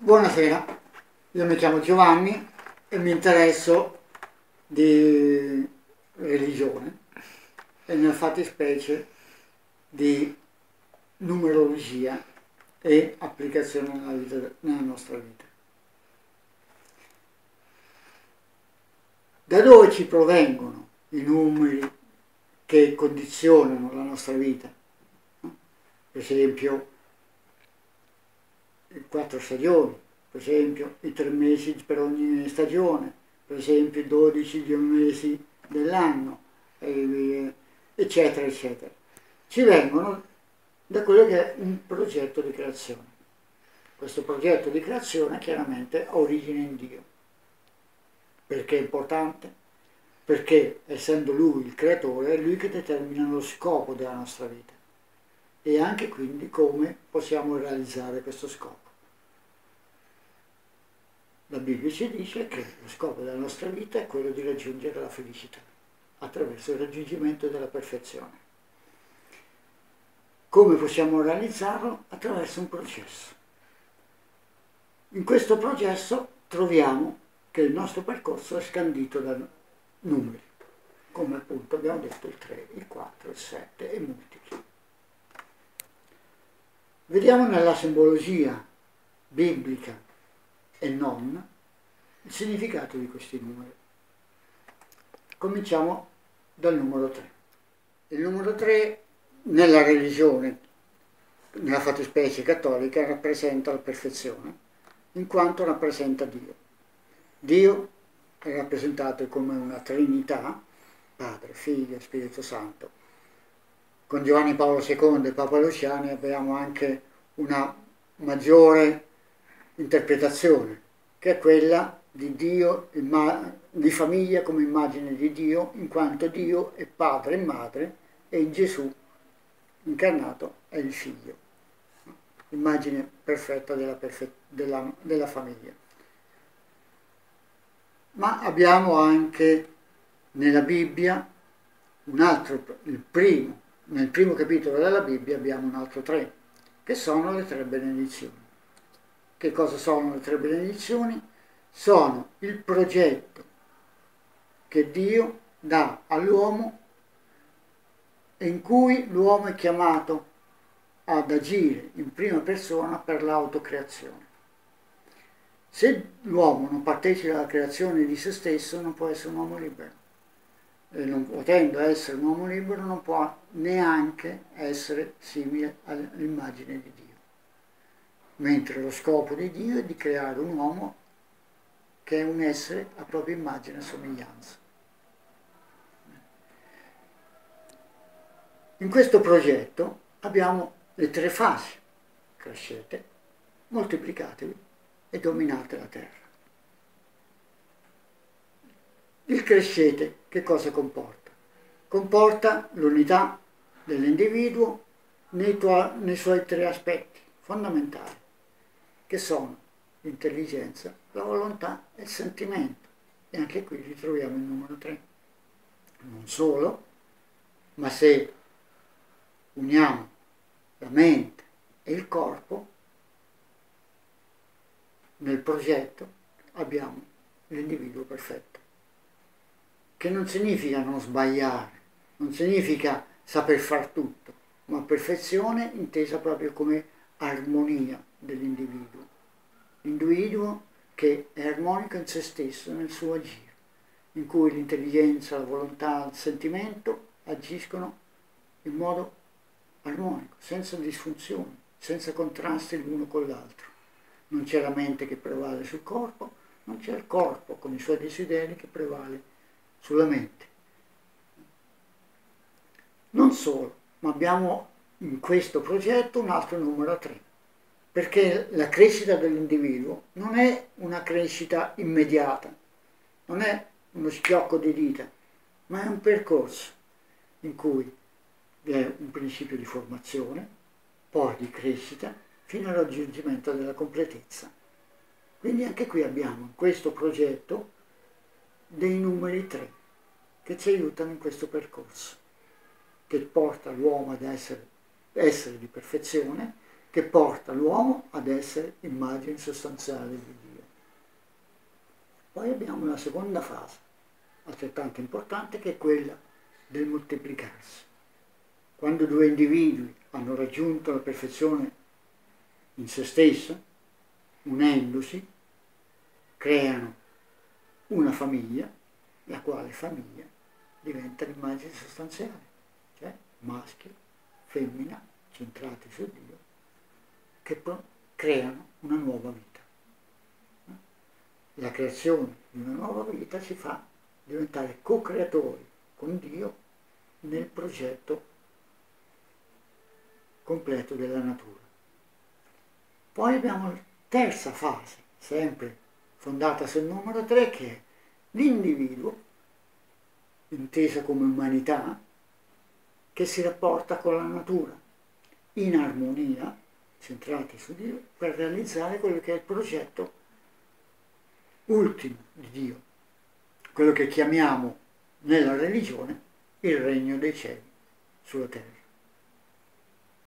Buonasera, io mi chiamo Giovanni e mi interesso di religione e nel fattispecie di numerologia e applicazione nella, vita, nella nostra vita. Da dove ci provengono i numeri che condizionano la nostra vita? Per esempio quattro stagioni, per esempio i tre mesi per ogni stagione, per esempio i 12 mesi dell'anno, eccetera, eccetera. Ci vengono da quello che è un progetto di creazione. Questo progetto di creazione chiaramente ha origine in Dio. Perché è importante? Perché essendo Lui il creatore, è Lui che determina lo scopo della nostra vita e anche quindi come possiamo realizzare questo scopo. La Bibbia ci dice che lo scopo della nostra vita è quello di raggiungere la felicità attraverso il raggiungimento della perfezione. Come possiamo realizzarlo? Attraverso un processo. In questo processo troviamo che il nostro percorso è scandito da numeri, come appunto abbiamo detto il 3, il 4, il 7 e multipli. Vediamo nella simbologia biblica e non il significato di questi numeri. Cominciamo dal numero 3. Il numero 3 nella religione, nella fattispecie cattolica, rappresenta la perfezione, in quanto rappresenta Dio. Dio è rappresentato come una Trinità, Padre, Figlio Spirito Santo. Con Giovanni Paolo II e Papa Luciani abbiamo anche una maggiore interpretazione, che è quella di Dio, di famiglia come immagine di Dio, in quanto Dio è padre e madre e in Gesù incarnato è il figlio, immagine perfetta della, perfe- della, della famiglia. Ma abbiamo anche nella Bibbia un altro, il primo, nel primo capitolo della Bibbia abbiamo un altro tre, che sono le tre benedizioni. Che cosa sono le tre benedizioni? Sono il progetto che Dio dà all'uomo in cui l'uomo è chiamato ad agire in prima persona per l'autocreazione. Se l'uomo non partecipa alla creazione di se stesso non può essere un uomo libero non potendo essere un uomo libero non può neanche essere simile all'immagine di Dio. Mentre lo scopo di Dio è di creare un uomo che è un essere a propria immagine e somiglianza. In questo progetto abbiamo le tre fasi. Crescete, moltiplicatevi e dominate la terra. Il crescete che cosa comporta? Comporta l'unità dell'individuo nei, nei suoi tre aspetti fondamentali, che sono l'intelligenza, la volontà e il sentimento. E anche qui ritroviamo il numero 3. Non solo, ma se uniamo la mente e il corpo, nel progetto abbiamo l'individuo perfetto, che non significa non sbagliare, non significa saper far tutto, ma perfezione intesa proprio come armonia dell'individuo. L'individuo che è armonico in se stesso, nel suo agire, in cui l'intelligenza, la volontà, il sentimento agiscono in modo armonico, senza disfunzioni, senza contrasti l'uno con l'altro. Non c'è la mente che prevale sul corpo, non c'è il corpo con i suoi desideri che prevale sulla mente. Non solo, ma abbiamo in questo progetto un altro numero 3, perché la crescita dell'individuo non è una crescita immediata, non è uno schiocco di dita, ma è un percorso in cui vi è un principio di formazione, poi di crescita, fino al raggiungimento della completezza. Quindi anche qui abbiamo in questo progetto dei numeri 3 che ci aiutano in questo percorso, che porta l'uomo ad essere, essere di perfezione, che porta l'uomo ad essere immagine sostanziale di Dio. Poi abbiamo una seconda fase, altrettanto importante, che è quella del moltiplicarsi. Quando due individui hanno raggiunto la perfezione in se stesso, unendosi, creano una famiglia, la quale famiglia diventa l'immagine sostanziale, cioè maschio, femmina, centrati su Dio, che creano una nuova vita. La creazione di una nuova vita ci fa diventare co-creatori con Dio nel progetto completo della natura. Poi abbiamo la terza fase, sempre fondata sul numero 3, che è l'individuo, intesa come umanità, che si rapporta con la natura, in armonia, centrati su Dio, per realizzare quello che è il progetto ultimo di Dio, quello che chiamiamo nella religione il regno dei cieli sulla terra.